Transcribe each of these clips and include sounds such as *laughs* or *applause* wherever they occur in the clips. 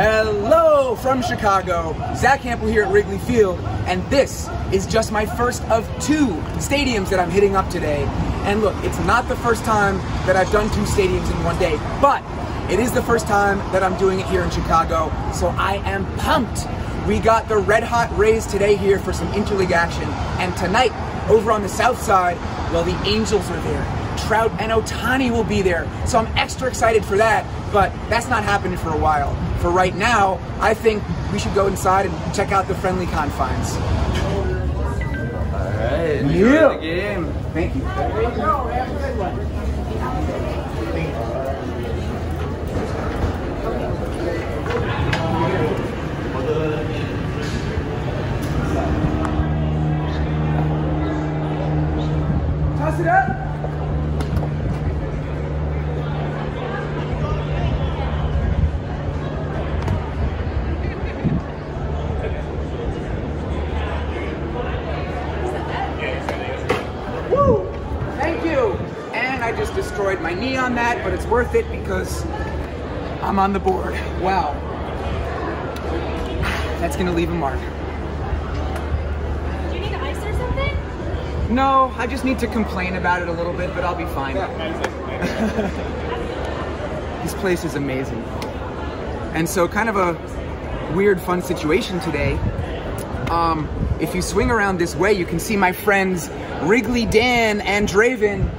Hello from Chicago. Zack Hample here at Wrigley Field, and this is just my first of two stadiums that I'm hitting up today. And look, it's not the first time that I've done two stadiums in one day, but it is the first time that I'm doing it here in Chicago, so I am pumped. We got the Red Hot Rays today here for some interleague action, and tonight, over on the south side, well, the Angels are there. Trout and Ohtani will be there. So I'm extra excited for that, but that's not happening for a while. For right now, I think we should go inside and check out the friendly confines. All right, enjoy Yeah. the game. Thank you. Toss it up. Woo! Thank you. And I just destroyed my knee on that, but it's worth it because I'm on the board. Wow. That's gonna leave a mark. Do you need ice or something? No, I just need to complain about it a little bit, but I'll be fine. *laughs* this place is amazing. And so, kind of a weird, fun situation today. Um, if you swing around this way, you can see my friends Wrigley Dann and Draven.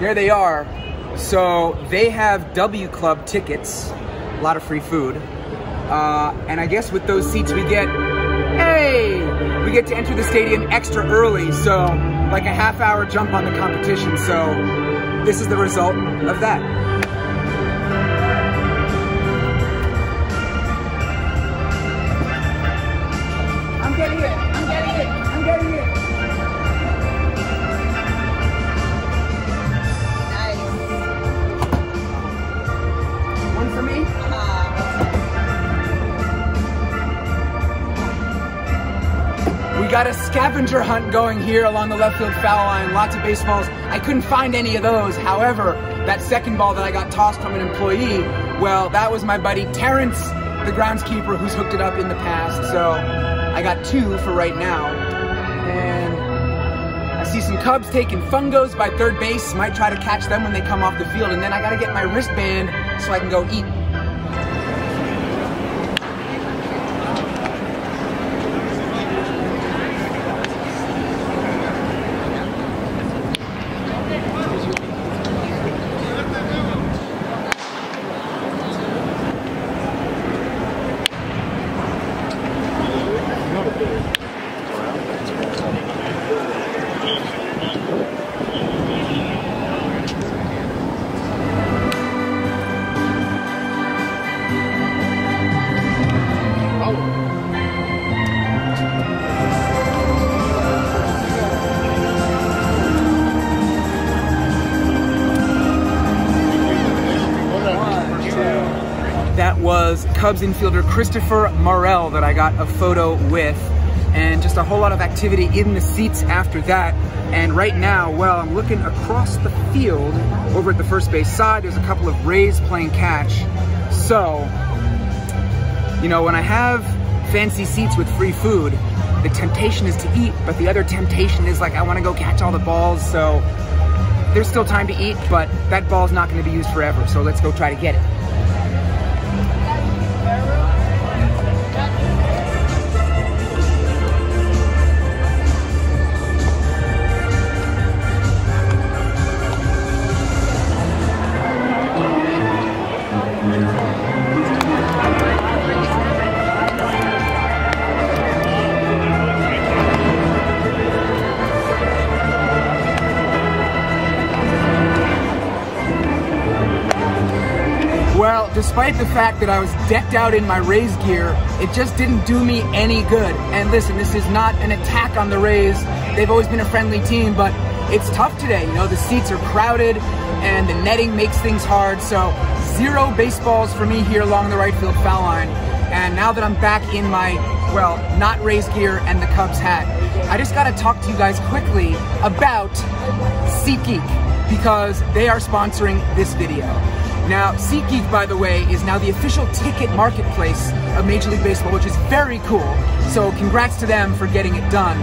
There they are. So they have W Club tickets, a lot of free food. Uh, and I guess with those seats we get, hey, we get to enter the stadium extra early. So like a half hour jump on the competition. So this is the result of that. Scavenger hunt going here along the left field foul line. Lots of baseballs. I couldn't find any of those. However, that second ball that I got tossed from an employee, well, that was my buddy Terrence, the groundskeeper, who's hooked it up in the past. So I got two for right now. And I see some Cubs taking fungos by third base. Might try to catch them when they come off the field. And then I got to get my wristband so I can go eat. Cubs infielder Christopher Morel that I got a photo with. And just a whole lot of activity in the seats after that. And right now, well, I'm looking across the field over at the first base side. There's a couple of Rays playing catch. So, you know, when I have fancy seats with free food, the temptation is to eat, but the other temptation is like, I want to go catch all the balls. So there's still time to eat, but that ball's not going to be used forever. So let's go try to get it. Despite the fact that I was decked out in my Rays gear, it just didn't do me any good. And listen, this is not an attack on the Rays. They've always been a friendly team, but it's tough today. You know, the seats are crowded and the netting makes things hard. So zero baseballs for me here along the right field foul line. And now that I'm back in my, well, not Rays gear and the Cubs hat, I just gotta talk to you guys quickly about SeatGeek because they are sponsoring this video. Now, SeatGeek, by the way, is now the official ticket marketplace of Major League Baseball, which is very cool. So congrats to them for getting it done.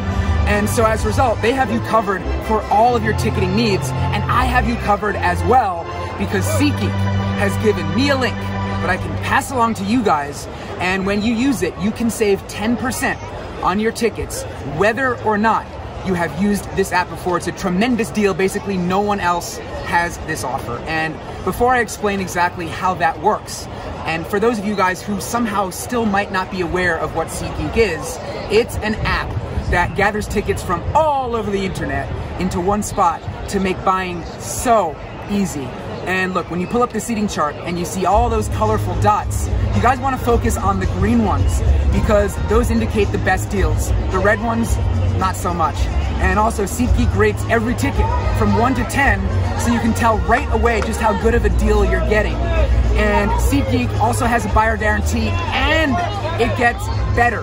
And so as a result, they have you covered for all of your ticketing needs, and I have you covered as well because SeatGeek has given me a link that I can pass along to you guys, and when you use it, you can save 10% on your tickets, whether or not you have used this app before. It's a tremendous deal. Basically, no one else has this offer. And before I explain exactly how that works, and for those of you guys who somehow still might not be aware of what SeatGeek is, it's an app that gathers tickets from all over the internet into one spot to make buying so easy. And look, when you pull up the seating chart and you see all those colorful dots, you guys want to focus on the green ones because those indicate the best deals. The red ones, not so much. And also SeatGeek rates every ticket from 1 to 10 so you can tell right away just how good of a deal you're getting. And SeatGeek also has a buyer guarantee and it gets better.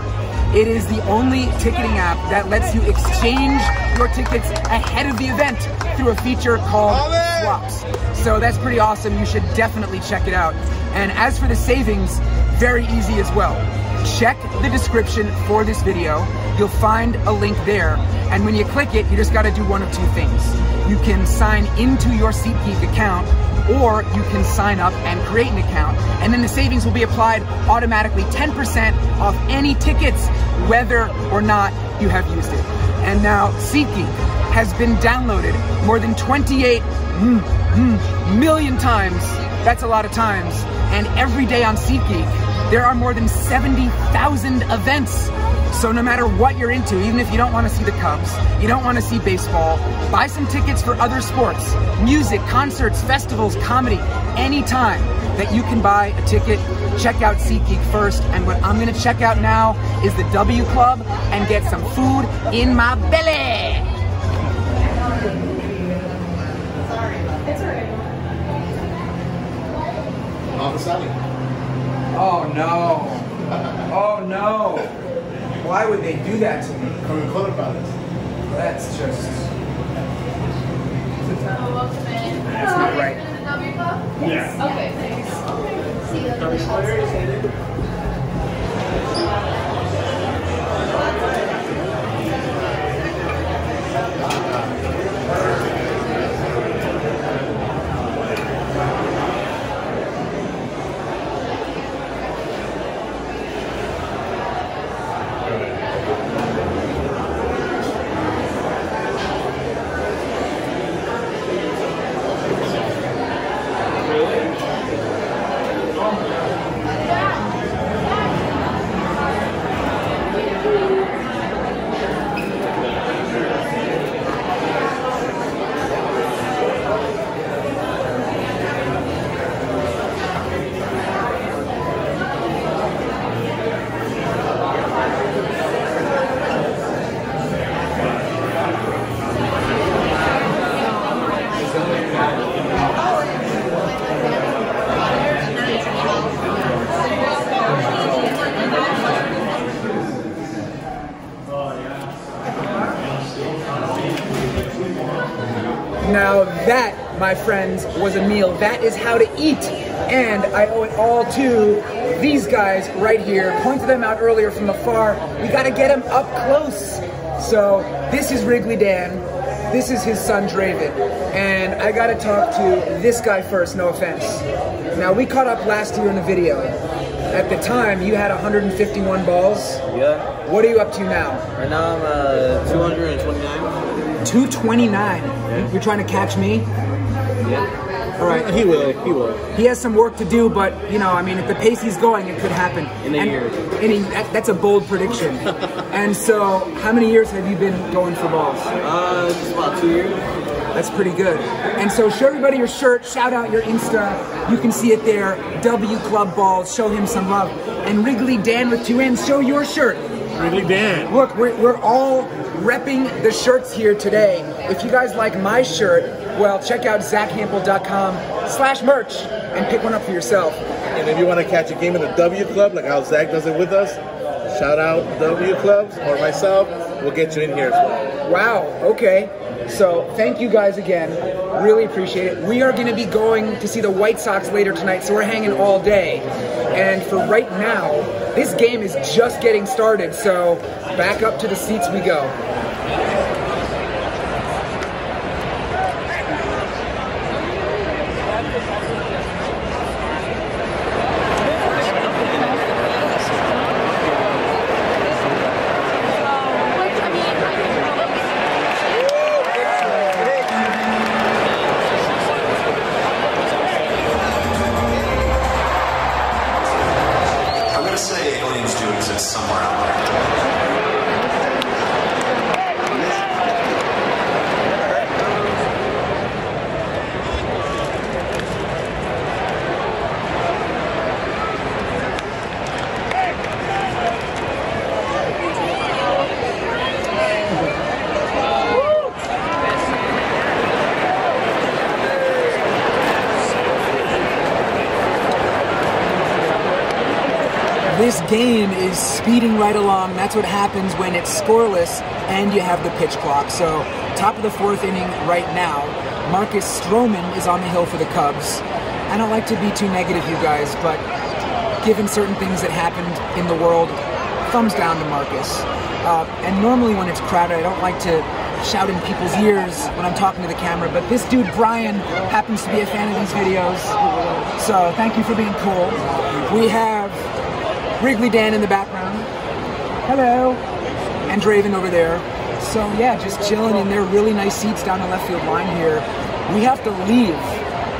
It is the only ticketing app that lets you exchange your tickets ahead of the event through a feature called Swaps. So that's pretty awesome. You should definitely check it out. And as for the savings, very easy as well. Check the description for this video. You'll find a link there. And when you click it, you just gotta do one of two things. You can sign into your SeatGeek account or you can sign up and create an account and then the savings will be applied automatically 10% off any tickets whether or not you have used it. And now SeatGeek has been downloaded more than 28 mm, mm, million times. That's a lot of times. And every day on SeatGeek, there are more than 70,000 events so no matter what you're into, even if you don't want to see the Cubs, you don't want to see baseball, buy some tickets for other sports, music, concerts, festivals, comedy, anytime that you can buy a ticket, check out SeatGeek first. And what I'm going to check out now is the W Club and get some food in my belly. Sorry, it's alright. All of a sudden. Oh no. Oh no. Why would they do that to me? Come clot about this. Well that's just. That's not right. Yeah. Okay, thanks. See you later. Now that, my friends, was a meal. That is how to eat. And I owe it all to these guys right here. Pointed them out earlier from afar. We gotta get them up close. So this is Wrigley Dann. This is his son Draven. And I gotta talk to this guy first, no offense. Now we caught up last year in the video. At the time, you had 151 balls. Yeah. What are you up to now? Right now I'm uh, 229. 229. You're trying to catch me? Yeah. All right. He will. He will. He has some work to do, but you know, I mean, at the pace he's going, it could happen. In a and, year. And that, that's a bold prediction. *laughs* and so, how many years have you been going for balls? Uh, just about two years. That's pretty good. And so, show everybody your shirt. Shout out your Insta. You can see it there. W Club Balls. Show him some love. And Wrigley Dann with two N's. Show your shirt. Wrigley Dann. Look, we're, we're all repping the shirts here today. If you guys like my shirt, well, check out zackhample.com slash merch and pick one up for yourself. And if you want to catch a game in the W Club, like how Zack does it with us, shout out W Clubs or myself. We'll get you in here as well. Wow, okay. So thank you guys again. Really appreciate it. We are going to be going to see the White Sox later tonight, so we're hanging all day. And for right now, this game is just getting started, so back up to the seats we go. This game is speeding right along. That's what happens when it's scoreless and you have the pitch clock. So, top of the fourth inning right now. Marcus Stroman is on the hill for the Cubs. I don't like to be too negative, you guys, but given certain things that happened in the world, thumbs down to Marcus. Uh, and normally when it's crowded, I don't like to shout in people's ears when I'm talking to the camera, but this dude, Brian, happens to be a fan of these videos. So, thank you for being cool. We have Wrigley Dann in the background. Hello. And Draven over there. So yeah, just chilling in their really nice seats down the left field line here. We have to leave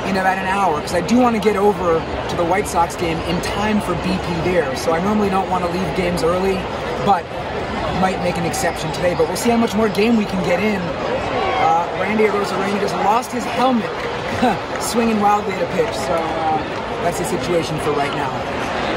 in about an hour because I do want to get over to the White Sox game in time for BP there. So I normally don't want to leave games early, but might make an exception today. But we'll see how much more game we can get in. Uh, Randy Arozarena just lost his helmet, *laughs* swinging wildly at a pitch. So uh, that's the situation for right now.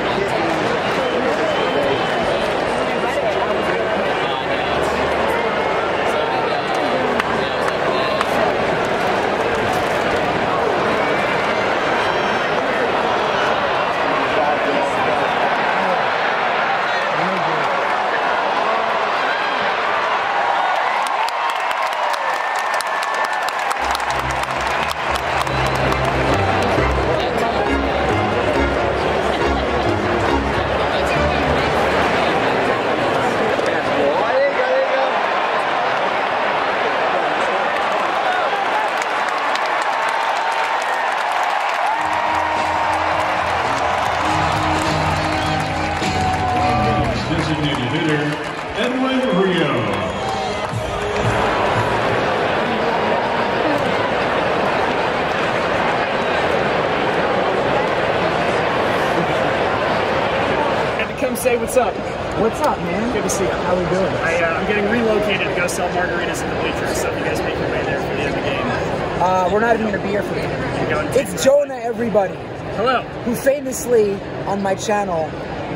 Uh, we're not even gonna be here for the You're interview. going It's Jonah, everybody, Hello. who famously on my channel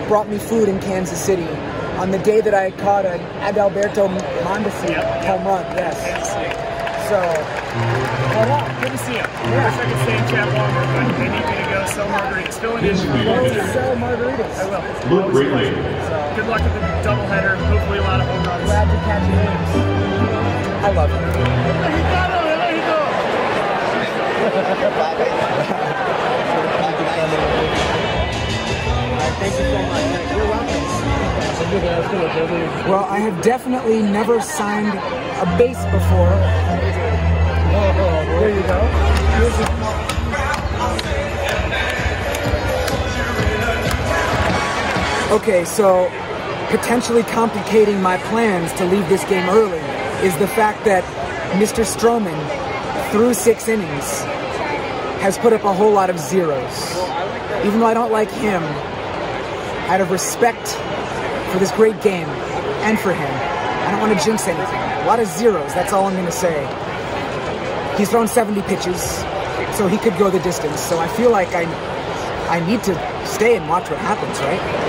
brought me food in Kansas City on the day that I caught an Adalberto Mondesi Yeah. home run. Yes. Good to see you. So, what up? Good to see you. I wish I could stay and chat longer, but they need me to go sell margaritas. Fill it in. Go sell margaritas. I will. Luke Wrigley. Good luck with the doubleheader. Hopefully a lot of home runs. Glad to catch you. I love it. Thank you Well, I have definitely never signed a base before. There you go. Okay, so potentially complicating my plans to leave this game early is the fact that Mr. Stroman, through six innings, has put up a whole lot of zeros. Even though I don't like him, out of respect for this great game and for him, I don't want to jinx anything. A lot of zeros, that's all I'm going to say. He's thrown 70 pitches, so he could go the distance. So I feel like I, I need to stay and watch what happens, right?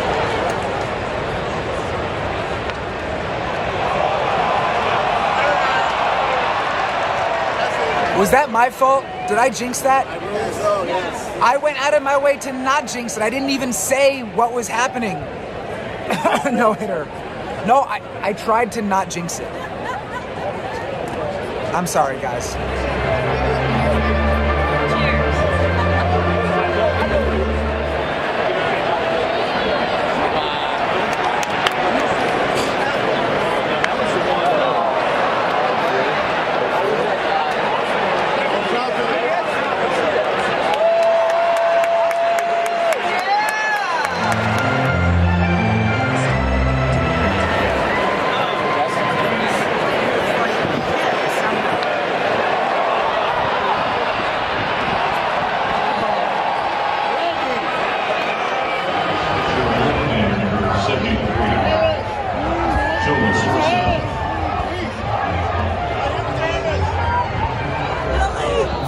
Was that my fault? Did I jinx that? I went out of my way to not jinx it. I didn't even say what was happening. *laughs* no hitter. No, I, I tried to not jinx it. I'm sorry, guys.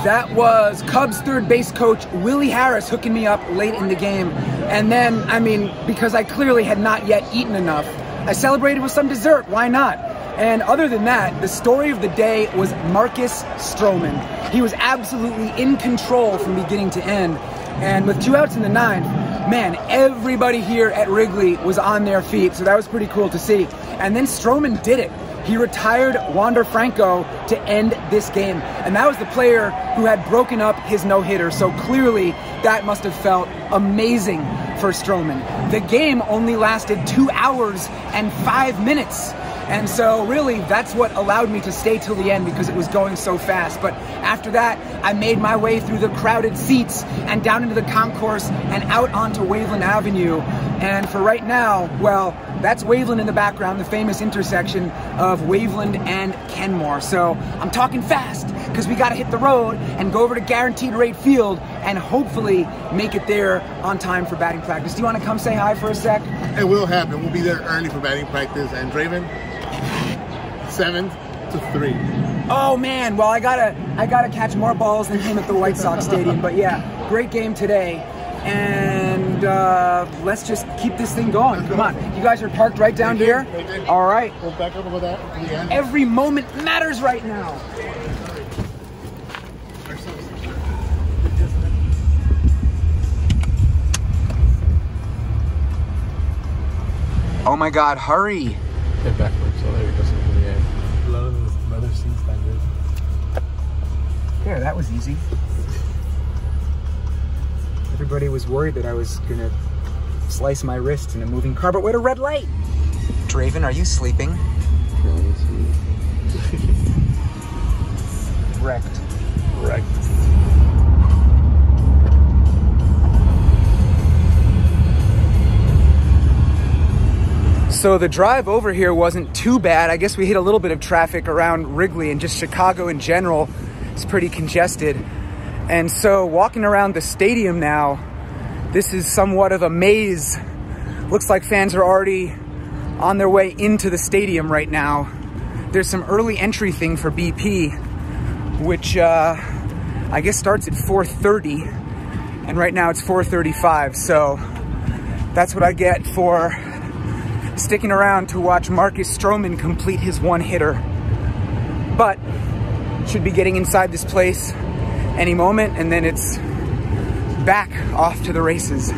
That was Cubs third base coach Willie Harris hooking me up late in the game. And then, I mean, because I clearly had not yet eaten enough, I celebrated with some dessert. Why not? And other than that, the story of the day was Marcus Stroman. He was absolutely in control from beginning to end. And with two outs in the ninth, man, everybody here at Wrigley was on their feet. So that was pretty cool to see. And then Stroman did it. He retired Wander Franco to end this game. And that was the player who had broken up his no hitter. So clearly, that must have felt amazing for Stroman. The game only lasted two hours and five minutes. And so, really, that's what allowed me to stay till the end because it was going so fast. But after that, I made my way through the crowded seats and down into the concourse and out onto Waveland Avenue. And for right now, well, that's Waveland in the background, the famous intersection of Waveland and Kenmore. So I'm talking fast because we got to hit the road and go over to Guaranteed Rate Field and hopefully make it there on time for batting practice. Do you want to come say hi for a sec? It will happen. We'll be there early for batting practice. And Draven, seven to three. Oh man, well I gotta I gotta catch more balls than him at the White Sox Stadium. But yeah, great game today. And uh, let's just keep this thing going. Come on. You guys are parked right down here? All right. We'll back up over that to the end. Every moment matters right now. Oh my god, hurry. Get backwards, There, that was easy. Everybody was worried that I was gonna slice my wrist in a moving car, but what a red light! Draven, are you sleeping? *laughs* Wrecked. Wrecked. So the drive over here wasn't too bad. I guess we hit a little bit of traffic around Wrigley and just Chicago in general. It's pretty congested. And so walking around the stadium now, this is somewhat of a maze. Looks like fans are already on their way into the stadium right now. There's some early entry thing for BP, which uh, I guess starts at 4.30. And right now it's 4.35, so that's what I get for sticking around to watch Marcus Stroman complete his one hitter. But should be getting inside this place any moment, and then it's back off to the races.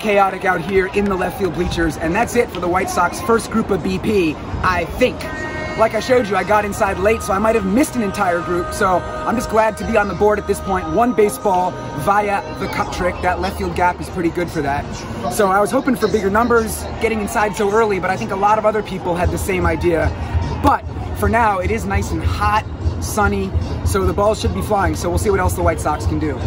Chaotic out here in the left field bleachers, and that's it for the White Sox first group of BP, I think. Like I showed you, I got inside late, so I might have missed an entire group, so I'm just glad to be on the board at this point. One baseball via the cup trick. That left field gap is pretty good for that. So I was hoping for bigger numbers, getting inside so early, but I think a lot of other people had the same idea. But for now, it is nice and hot, sunny, so the balls should be flying, so we'll see what else the White Sox can do.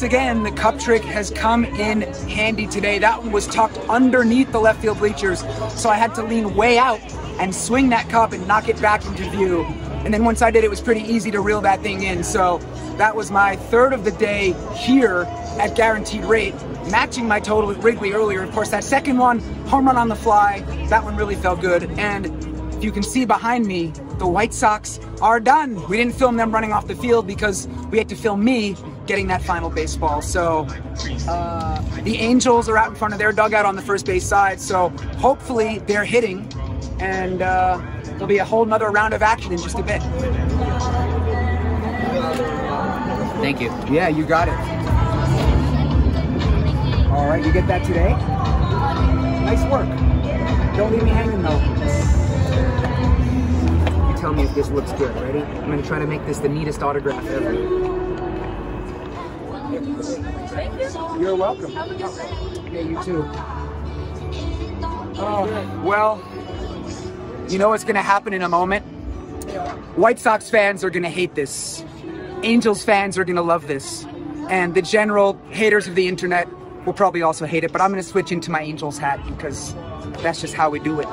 Once again, the cup trick has come in handy today. That one was tucked underneath the left field bleachers, so I had to lean way out and swing that cup and knock it back into view. And then once I did, it was pretty easy to reel that thing in. So that was my third of the day here at Guaranteed Rate, matching my total with Wrigley earlier. Of course, that second one, home run on the fly, that one really felt good. And if you can see behind me, the White Sox are done. We didn't film them running off the field because we had to film me getting that final baseball. So uh, the Angels are out in front of their dugout on the first base side. So hopefully they're hitting and uh, there'll be a whole nother round of action in just a bit. Thank you. Yeah, you got it. All right, you get that today? Nice work. Don't leave me hanging though. You tell me if this looks good. Ready? I'm gonna try to make this the neatest autograph ever. You're welcome. Yeah, you too. Oh, well, you know what's gonna happen in a moment? White Sox fans are gonna hate this. Angels fans are gonna love this. And the general haters of the internet will probably also hate it, but I'm gonna switch into my Angels hat because that's just how we do it.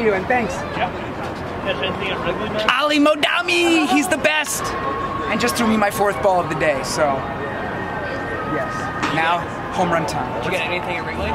To see you, and thanks. Catch anything at Wrigley, man? Ali Modami, he's the best. And just threw me my fourth ball of the day, so yes. Now, home run time. Did you get anything at Wrigley?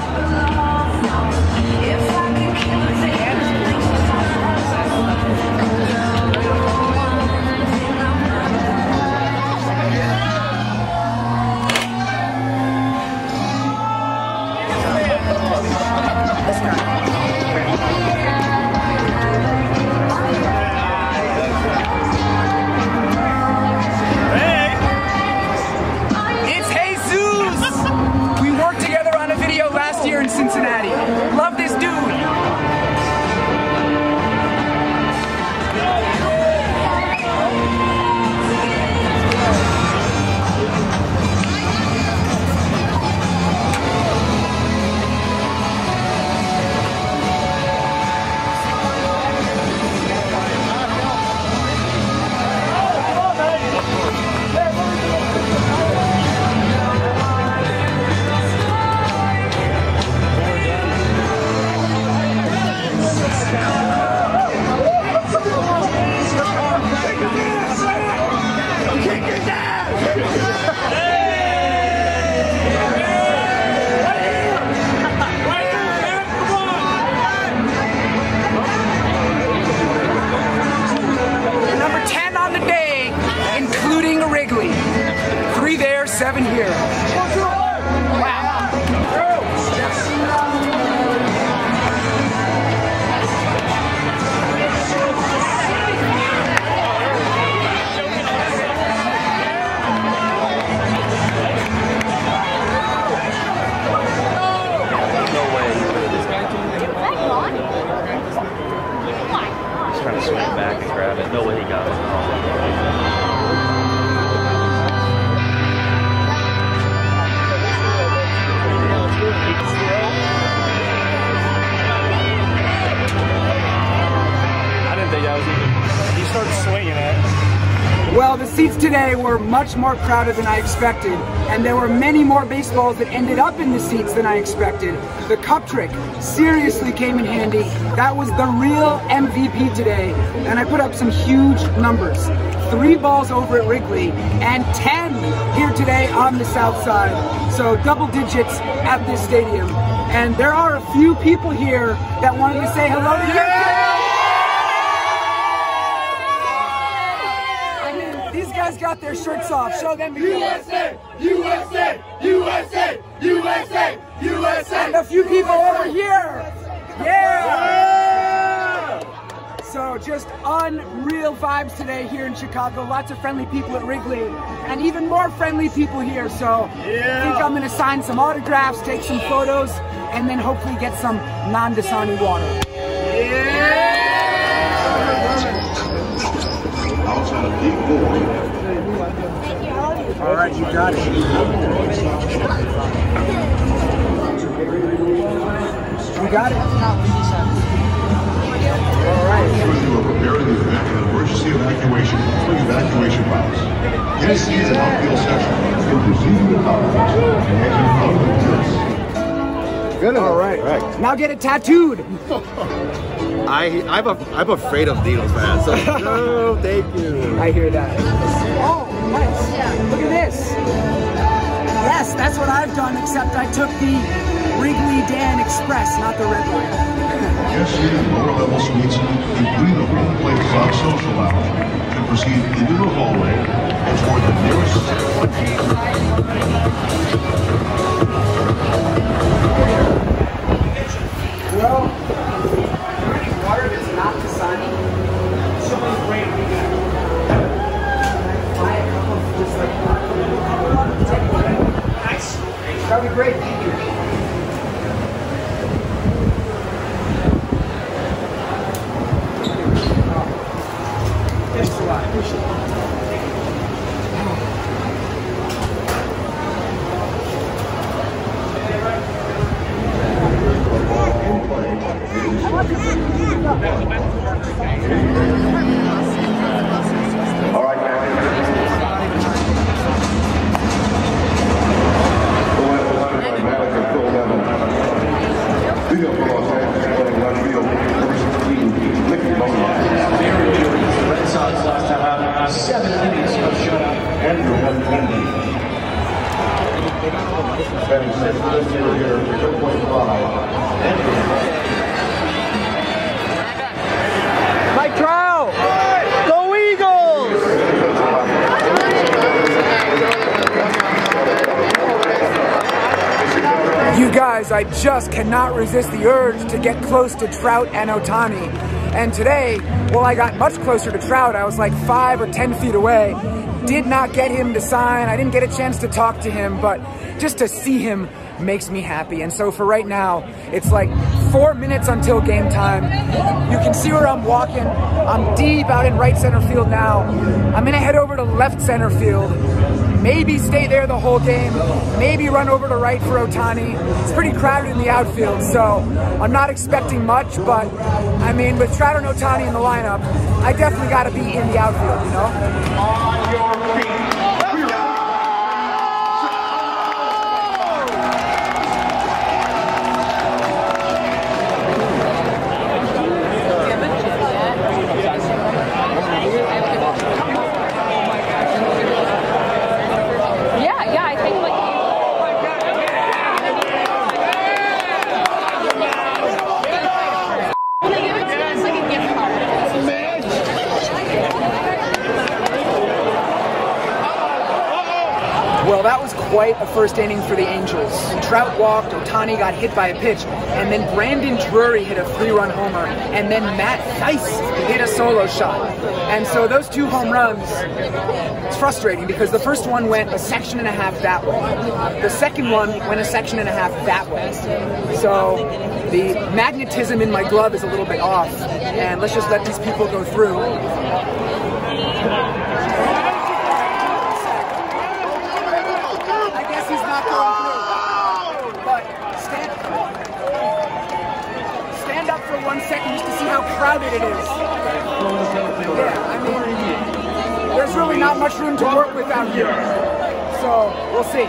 Were much more crowded than I expected, and there were many more baseballs that ended up in the seats than I expected. The cup trick seriously came in handy. That was the real MVP today, and I put up some huge numbers. three balls over at Wrigley and 10 here today on the south side. So double digits at this stadium. And there are a few people here that wanted to say hello to you. Guys got their shirts off. Show them the USA, USA, USA, USA, USA. And a few people over here. Yeah. So just unreal vibes today here in Chicago. Lots of friendly people at Wrigley and even more friendly people here. So I think I'm gonna sign some autographs, take some photos, and then hopefully get some non-Dasani water. All right, you got it. You got it. All right. You are preparing the event an emergency evacuation, including evacuation routes. Tennessee is an outfield section. You're proceeding to conference and your Good. All right. Now get it tattooed. *laughs* I I'm a, I'm afraid of needles, man. So *laughs* no, thank you. I hear that. Oh, nice. Yeah. Look at this. Yes, that's what I've done, except I took the Wrigley Dann Express, not the Red Line. Guests in lower level suites, including the home plate club social lounge, can proceed into the hallway and toward the nearest Well, drinking water that's not Dasani. Someone's great. Buy a cup of just like Nice. That great. Thanks a lot. Appreciate it. All I just cannot resist the urge to get close to Trout and Ohtani. And today, well, I got much closer to Trout. I was like five or 10 feet away. Did not get him to sign. I didn't get a chance to talk to him, but just to see him makes me happy. And so for right now, it's like four minutes until game time. You can see where I'm walking. I'm deep out in right center field now. I'm gonna head over to left center field maybe stay there the whole game, maybe run over to right for Ohtani. It's pretty crowded in the outfield, so I'm not expecting much, but I mean, with Trout and Ohtani in the lineup, I definitely got to be in the outfield, you know? Quite a first inning for the Angels. Trout walked, Ohtani got hit by a pitch, and then Brandon Drury hit a three-run homer, and then Matt Thaiss hit a solo shot. And so those two home runs, it's frustrating because the first one went a section and a half that way. The second one went a section and a half that way. So the magnetism in my glove is a little bit off, and let's just let these people go through. I guess he's not going through. But stand, for one second just to see how crowded it is. Yeah, I mean, there's really not much room to work with out here. So we'll see.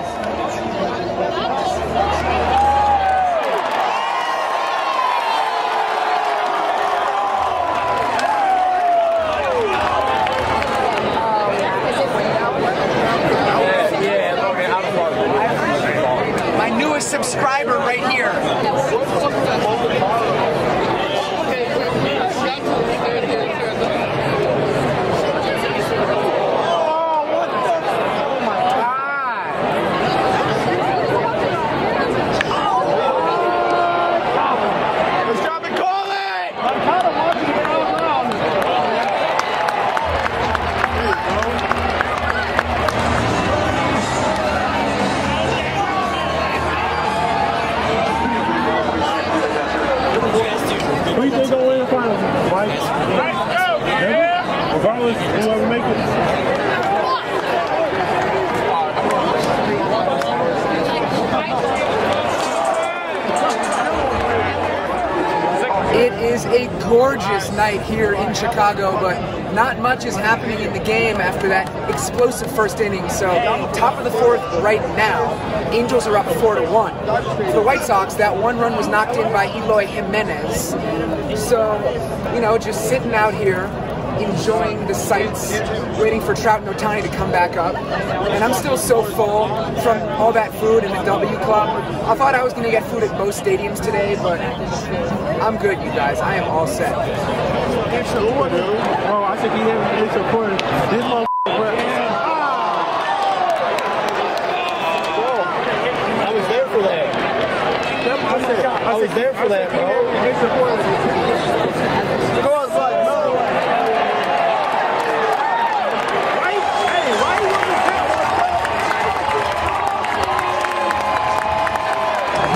Is a gorgeous night here in Chicago, but not much is happening in the game after that explosive first inning. So, top of the fourth right now, Angels are up four to one. For the White Sox, that one run was knocked in by Eloy Jimenez. So, you know, just sitting out here, enjoying the sights, waiting for Trout and Ohtani to come back up. And I'm still so full from all that food in the W Club. I thought I was going to get food at both stadiums today, but I'm good, you guys. I am all set. Oh, I should be here at least a quarter. This motherfucker. I was there for that. I, said, I was there for that, bro. Go on, bud.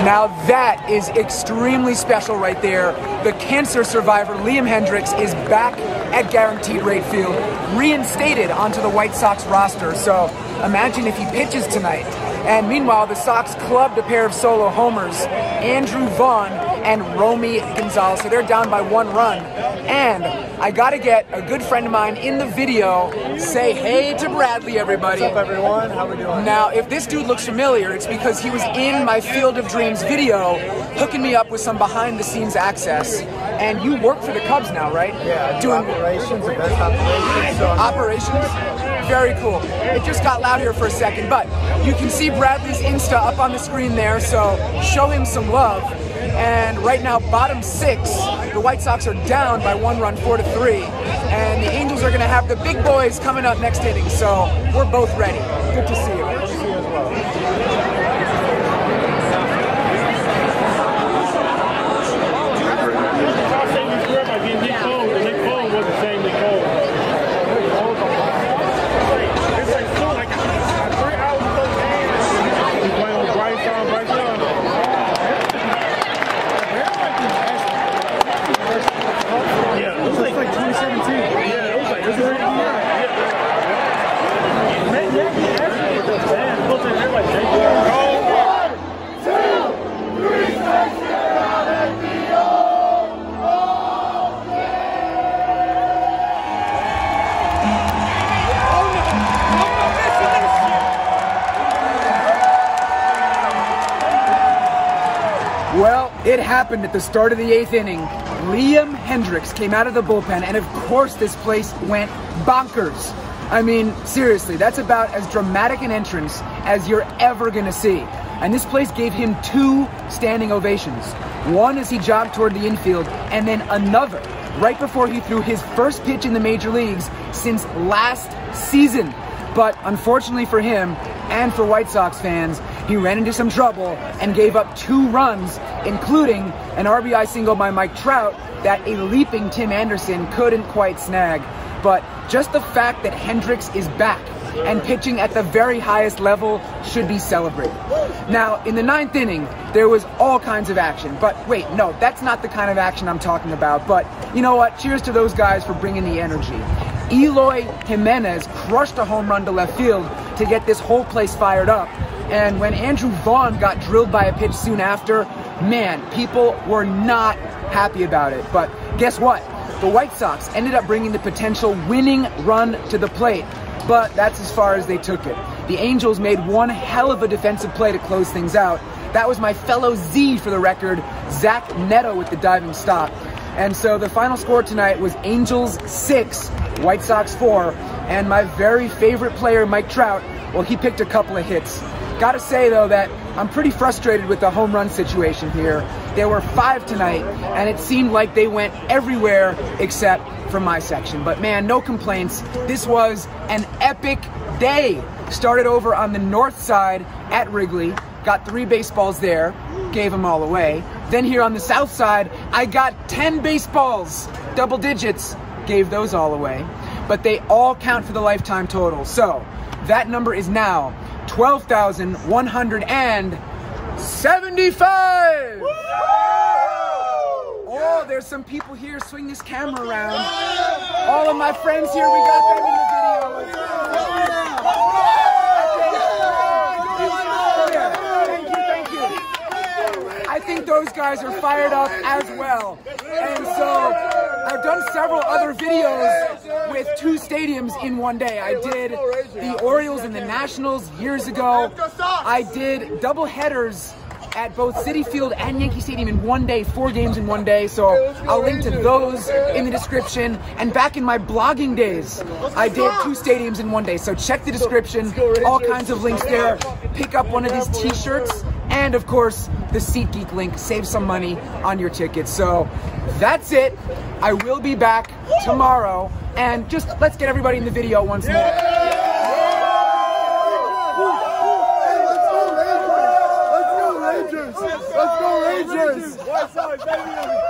No. Now that is extremely special right there. The cancer survivor Liam Hendriks is back at Guaranteed Rate Field, reinstated onto the White Sox roster. So imagine if he pitches tonight. And meanwhile, the Sox clubbed a pair of solo homers, Andrew Vaughn and Romy Gonzalez. So they're down by one run. And I gotta get a good friend of mine in the video say hey to Bradley, everybody. What's up, everyone? How we doing? Now, if this dude looks familiar, it's because he was in my Field of Dreams video, hooking me up with some behind-the-scenes access. And you work for the Cubs now, right? Yeah, do doing operations, the best operations. So operations. Very cool. It just got loud here for a second, but you can see Bradley's Insta up on the screen there, so show him some love. And right now, bottom six, the White Sox are down by one run, four to three. And the Angels are going to have the big boys coming up next inning, so we're both ready. Good to see you. I'll happened at the start of the eighth inning. Liam Hendriks came out of the bullpen, and of course, this place went bonkers. I mean, seriously, that's about as dramatic an entrance as you're ever gonna see. And this place gave him two standing ovations. One as he jogged toward the infield, and then another right before he threw his first pitch in the major leagues since last season. But unfortunately for him and for White Sox fans, he ran into some trouble and gave up two runs, including an RBI single by Mike Trout that a leaping Tim Anderson couldn't quite snag. But just the fact that Hendriks is back and pitching at the very highest level should be celebrated. Now, in the ninth inning, there was all kinds of action. But wait, no, that's not the kind of action I'm talking about. But you know what? Cheers to those guys for bringing the energy. Eloy Jimenez crushed a home run to left field to get this whole place fired up. And when Andrew Vaughn got drilled by a pitch soon after, man, people were not happy about it. But guess what? The White Sox ended up bringing the potential winning run to the plate, but that's as far as they took it. The Angels made one hell of a defensive play to close things out. That was my fellow Z for the record, Zach Neto with the diving stop. And so the final score tonight was Angels 6, White Sox 4, and my very favorite player, Mike Trout, well, he picked a couple of hits. Gotta say, though, that I'm pretty frustrated with the home run situation here. There were five tonight, and it seemed like they went everywhere except for my section. But man, no complaints. This was an epic day. Started over on the north side at Wrigley, got three baseballs there, gave them all away. Then here on the south side, I got 10 baseballs, double digits, gave those all away. But they all count for the lifetime total. So that number is now 12,175. Oh, there's some people here. Swing this camera around. All of my friends here, we got them in the video. Thank you, thank you. I think those guys are fired up as well. And so I've done several other videos with two stadiums in one day. I did the Orioles and the Nationals years ago. I did double headers at both Citi Field and Yankee Stadium in one day, four games in one day. So I'll link to those in the description. And back in my blogging days, I did two stadiums in one day. So check the description, all kinds of links there. Pick up one of these t-shirts and of course the SeatGeek link. Save some money on your tickets. So that's it. I will be back tomorrow. And just let's get everybody in the video once more. Let's go Rangers! Let's go Rangers! West side, baby! West side!